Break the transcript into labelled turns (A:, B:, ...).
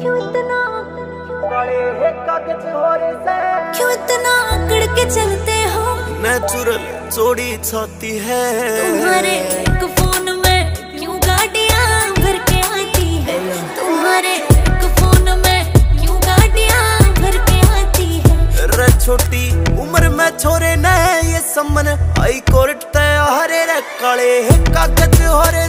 A: क्यों इतना
B: काले कागज़ हो रे
A: क्यों इतना अकड़ के चलते हो?
C: नेचुरल जोड़ी छाती है।
A: तुम्हारे एक फ़ोन में क्यों गाड़ियाँ भर के आती है? तुम्हारे एक फ़ोन में क्यों गाड़ियाँ भर के आती है?
C: रे छोटी उम्र में छोरे ने ये समन हाई कोर्ट ते हरे रे। काले कागज़ हो रे